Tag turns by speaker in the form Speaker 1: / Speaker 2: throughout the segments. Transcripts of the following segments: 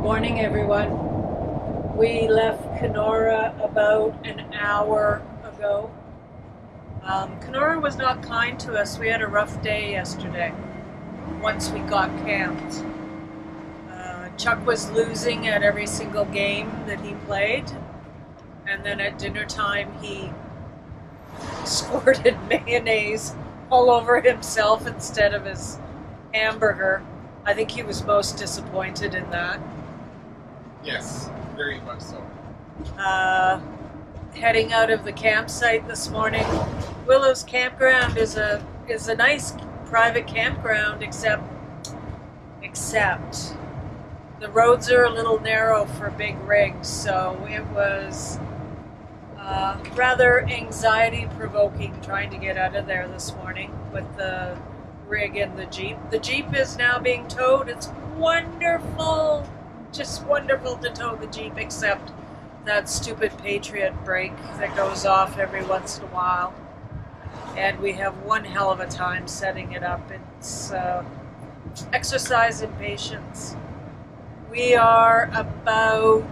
Speaker 1: Morning, everyone. We left Kenora about an hour ago. Um, Kenora was not kind to us. We had a rough day yesterday once we got camped. Uh, Chuck was losing at every single game that he played, and then at dinner time, he squirted mayonnaise all over himself instead of his hamburger. I think he was most disappointed in that.
Speaker 2: Yes, very much so.
Speaker 1: Uh, heading out of the campsite this morning. Willow's campground is a is a nice private campground, except except the roads are a little narrow for big rigs, so it was uh, rather anxiety provoking trying to get out of there this morning with the rig and the jeep. The jeep is now being towed. It's wonderful, just wonderful to tow the jeep, except that stupid Patriot brake that goes off every once in a while. And we have one hell of a time setting it up. It's uh, exercise in patience. We are about,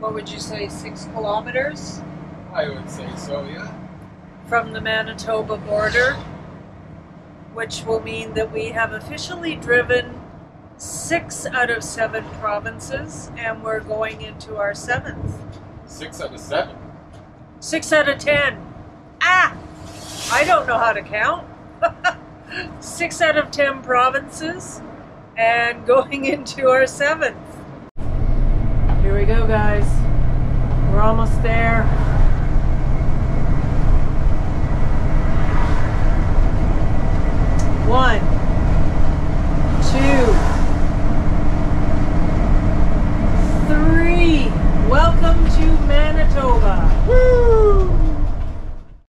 Speaker 1: what would you say, six kilometers
Speaker 2: I would say so, yeah.
Speaker 1: from the Manitoba border, which will mean that we have officially driven six out of seven provinces, and we're going into our seventh.
Speaker 2: Six out of seven.
Speaker 1: Six out of ten. Ah! I don't know how to count. Six out of ten provinces and going into our seventh. Here we go, guys. We're almost there. One,